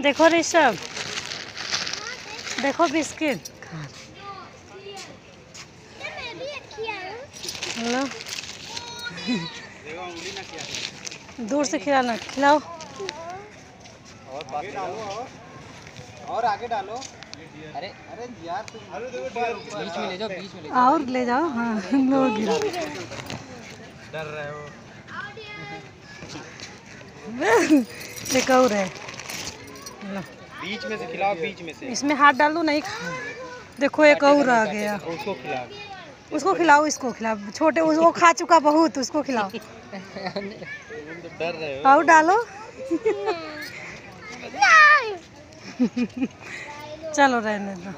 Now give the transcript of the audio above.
देखो ऋषभ देखो बिस्किट। लो। दूर से खिलाना खिलाओ। आगे डालो और और आगे डालो अरे अरे यार तुम बीच में ले जाओ बीच में ले जाओ और ले जाओ हाँ लोग डर रहे हो। एक और है लो। बीच में से खिलाओ बीच में से। इसमें हाथ डाल दो नहीं देखो एक और आ गया। उसको खिलाओ। उसको खिलाओ इसको खिलाओ। छोटे वो खा चुका बहुत उसको खिलाओ। और डालो। चलो रहने दो।